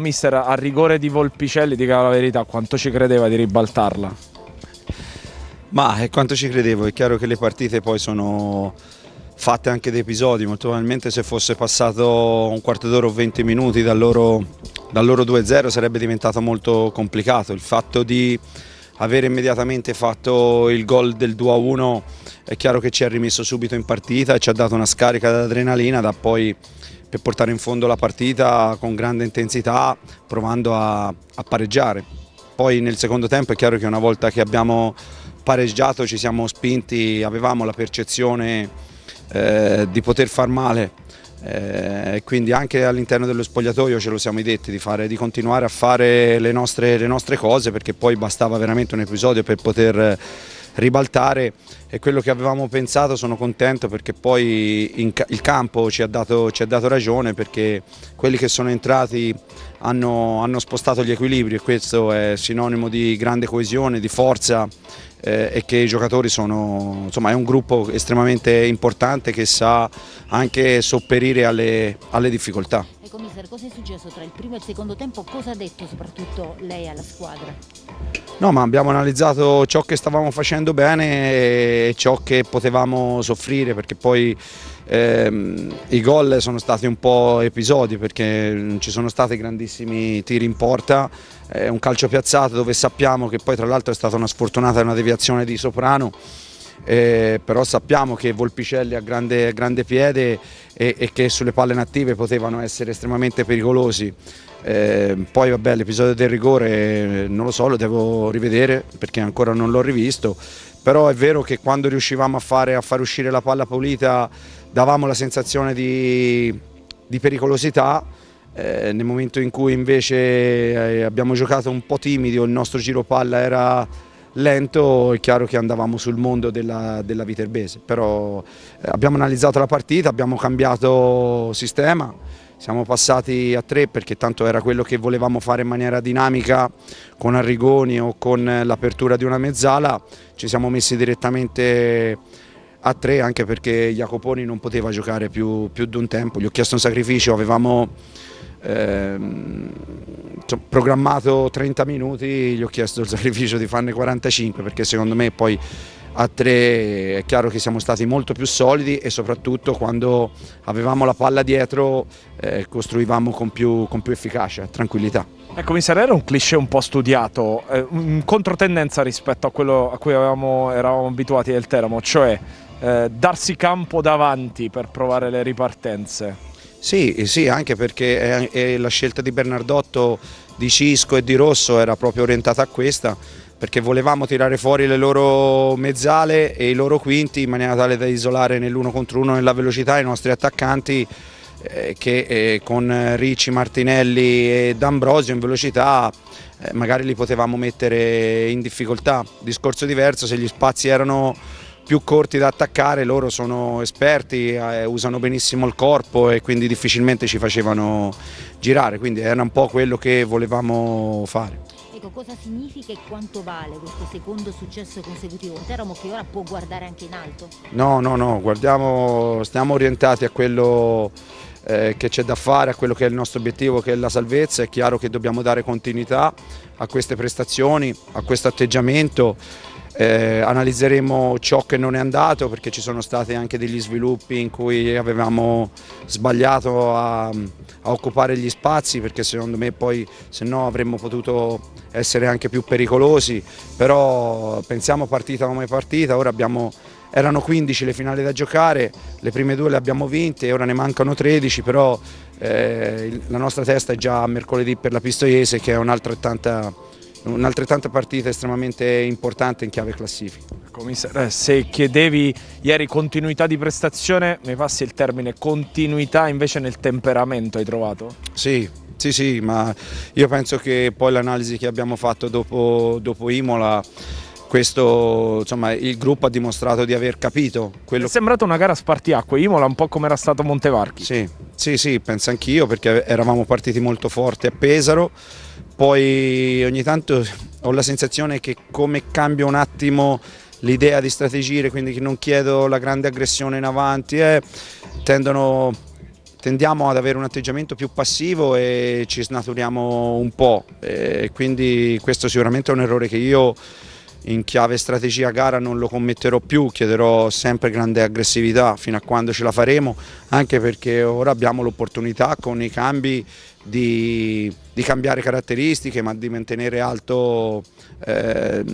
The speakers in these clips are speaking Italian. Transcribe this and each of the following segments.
mister, a rigore di Volpicelli, dica la verità, quanto ci credeva di ribaltarla? Ma è quanto ci credevo, è chiaro che le partite poi sono fatte anche di episodi, molto probabilmente se fosse passato un quarto d'ora o 20 minuti dal loro, dal loro 2-0 sarebbe diventato molto complicato. Il fatto di avere immediatamente fatto il gol del 2-1 è chiaro che ci ha rimesso subito in partita e ci ha dato una scarica d'adrenalina da poi per portare in fondo la partita con grande intensità provando a, a pareggiare. Poi nel secondo tempo è chiaro che una volta che abbiamo pareggiato ci siamo spinti, avevamo la percezione eh, di poter far male eh, quindi anche all'interno dello spogliatoio ce lo siamo detti di, fare, di continuare a fare le nostre, le nostre cose perché poi bastava veramente un episodio per poter ribaltare e quello che avevamo pensato sono contento perché poi in, il campo ci ha, dato, ci ha, dato, ragione perché quelli che sono entrati hanno, hanno spostato gli equilibri e questo è sinonimo di grande coesione, di forza eh, e che i giocatori sono, insomma è un gruppo estremamente importante che sa anche sopperire alle, alle difficoltà. Ecco mister, cosa è successo tra il primo e il secondo tempo? Cosa ha detto soprattutto lei alla squadra? No, ma abbiamo analizzato ciò che stavamo facendo bene e ciò che potevamo soffrire perché poi ehm, i gol sono stati un po' episodi perché non ci sono stati grandissimi tiri in porta, è un calcio piazzato dove sappiamo che poi tra l'altro è stata una sfortunata una deviazione di Soprano eh, però sappiamo che Volpicelli ha grande, grande piede e, e, che sulle palle native potevano essere estremamente pericolosi. Eh, poi vabbè l'episodio del rigore non lo so, lo devo rivedere perché ancora non l'ho rivisto, però è vero che quando riuscivamo a fare, a far uscire la palla pulita davamo la sensazione di, di pericolosità, eh, nel momento in cui invece eh, abbiamo giocato un po' timidi o il nostro giro palla era lento, è chiaro che andavamo sul mondo della, della Viterbese, però eh, abbiamo analizzato la partita, abbiamo cambiato sistema, siamo passati a tre perché tanto era quello che volevamo fare in maniera dinamica con Arrigoni o con l'apertura di una mezzala, ci siamo messi direttamente a tre anche perché Jacoponi non poteva giocare più, più di un tempo, gli ho chiesto un sacrificio, avevamo ehm, programmato 30 minuti, gli ho chiesto il sacrificio di farne 45 perché secondo me poi a tre è chiaro che siamo stati molto più solidi e soprattutto quando avevamo la palla dietro eh, costruivamo con più, con più efficacia, tranquillità. Ecco, mi era un cliché un po' studiato, eh, in controtendenza rispetto a quello a cui avevamo, eravamo abituati del Teramo, cioè eh, darsi campo davanti per provare le ripartenze. Sì, sì, anche perché è, è la scelta di Bernardotto, di Cisco e di Rosso era proprio orientata a questa, perché volevamo tirare fuori le loro mezzale e i loro quinti in maniera tale da isolare nell'uno contro uno nella velocità i nostri attaccanti eh, che eh, con Ricci, Martinelli e D'Ambrosio in velocità eh, magari li potevamo mettere in difficoltà. Discorso diverso se gli spazi erano più corti da attaccare, loro sono esperti, eh, usano benissimo il corpo e quindi difficilmente ci facevano girare, quindi era un po' quello che volevamo fare. Ecco, cosa significa e quanto vale questo secondo successo consecutivo? Un Teramo che ora può guardare anche in alto? No, no, no, guardiamo, stiamo orientati a quello eh, che c'è da fare, a quello che è il nostro obiettivo, che è la salvezza. È chiaro che dobbiamo dare continuità a queste prestazioni, a questo atteggiamento eh, analizzeremo ciò che non è andato perché ci sono stati anche degli sviluppi in cui avevamo sbagliato a, a occupare gli spazi perché secondo me poi se no avremmo potuto essere anche più pericolosi, però pensiamo partita come partita, ora abbiamo erano 15 le finali da giocare, le prime due le abbiamo vinte, ora ne mancano 13, però eh, la nostra testa è già mercoledì per la Pistoiese che è un'altrettanta un'altrettanta partita estremamente importante in chiave classifica. Eh, se chiedevi ieri continuità di prestazione, mi passi il termine continuità invece nel temperamento hai trovato? Sì, sì, sì, ma io penso che poi l'analisi che abbiamo fatto dopo, dopo Imola questo insomma, il gruppo ha dimostrato di aver capito. Quello... È sembrata una gara a spartiacque, Imola un po' come era stato Montevarchi. Sì, sì, sì penso anch'io perché eravamo partiti molto forti a Pesaro poi ogni tanto ho la sensazione che come cambia un attimo l'idea di strategire, quindi che non chiedo la grande aggressione in avanti, eh, tendono tendiamo ad avere un atteggiamento più passivo e ci snaturiamo un po', e quindi questo sicuramente è un errore che io in chiave strategia gara non lo commetterò più, chiederò sempre grande aggressività fino a quando ce la faremo, anche perché ora abbiamo l'opportunità con i cambi di, di, cambiare caratteristiche ma di mantenere alto eh,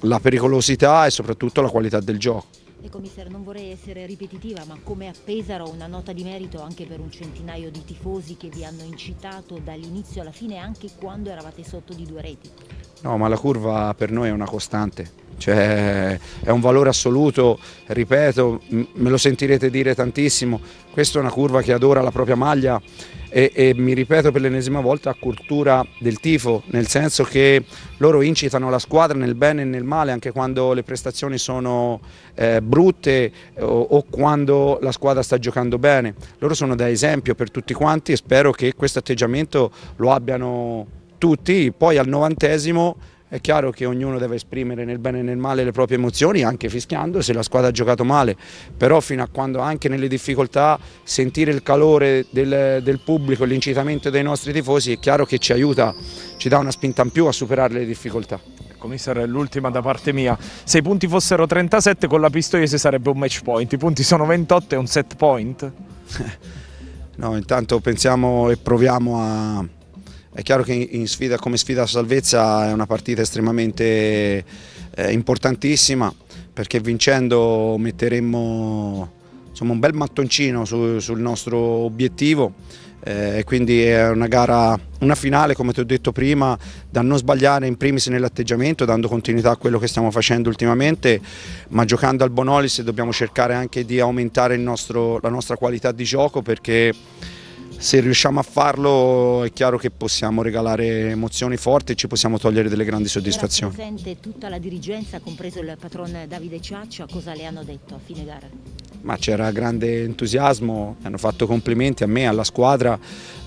la pericolosità e soprattutto la qualità del gioco. Ecco mister, non vorrei essere ripetitiva, ma come a Pesaro una nota di merito anche per un centinaio di tifosi che vi hanno incitato dall'inizio alla fine anche quando eravate sotto di due reti. No, ma la curva per noi è una costante, cioè è un valore assoluto, ripeto, me lo sentirete dire tantissimo, questa è una curva che adora la propria maglia e, e mi ripeto per l'ennesima volta a cultura del tifo, nel senso che loro incitano la squadra nel bene e nel male anche quando le prestazioni sono eh, brutte o, o quando la squadra sta giocando bene, loro sono da esempio per tutti quanti e spero che questo atteggiamento lo abbiano tutti, poi al novantesimo è chiaro che ognuno deve esprimere nel bene e nel male le proprie emozioni, anche fischiando se la squadra ha giocato male, però fino a quando anche nelle difficoltà sentire il calore del, del pubblico, l'incitamento dei nostri tifosi è chiaro che ci aiuta, ci dà una spinta in più a superare le difficoltà. Commissario, è l'ultima da parte mia. Se i punti fossero 37 con la Pistoiese sarebbe un match point, i punti sono 28 e un set point? no, intanto pensiamo e proviamo a è chiaro che sfida, come sfida a salvezza è una partita estremamente eh, importantissima perché vincendo metteremmo insomma, un bel mattoncino su, sul nostro obiettivo eh, quindi è una gara, una finale come ti ho detto prima da non sbagliare in primis nell'atteggiamento dando continuità a quello che stiamo facendo ultimamente ma giocando al Bonolis dobbiamo cercare anche di aumentare nostro, la nostra qualità di gioco perché se riusciamo a farlo è chiaro che possiamo regalare emozioni forti e ci possiamo togliere delle grandi soddisfazioni. Era presente tutta la dirigenza, compreso il patron Davide Ciaccia, cosa le hanno detto a fine gara? Ma c'era grande entusiasmo, hanno fatto complimenti a me, alla squadra,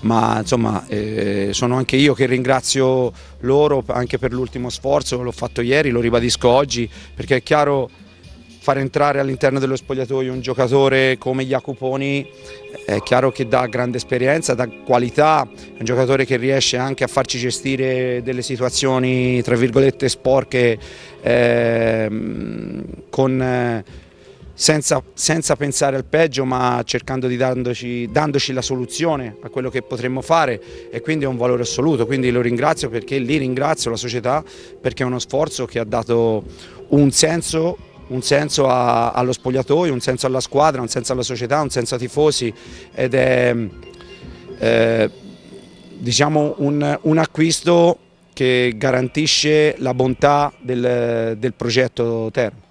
ma insomma eh, sono anche io che ringrazio loro anche per l'ultimo sforzo, l'ho fatto ieri, lo ribadisco oggi, perché è chiaro far entrare all'interno dello spogliatoio un giocatore come Jacoponi è chiaro che dà grande esperienza, dà qualità, è un giocatore che riesce anche a farci gestire delle situazioni tra virgolette sporche eh, con, senza, senza, pensare al peggio ma cercando di dandoci, dandoci la soluzione a quello che potremmo fare. E quindi è un valore assoluto, quindi lo ringrazio perché lì ringrazio la società perché è uno sforzo che ha dato un senso un senso a, allo spogliatoio, un senso alla squadra, un senso alla società, un senso ai tifosi ed è eh, diciamo un, un, acquisto che garantisce la bontà del, del progetto Termo.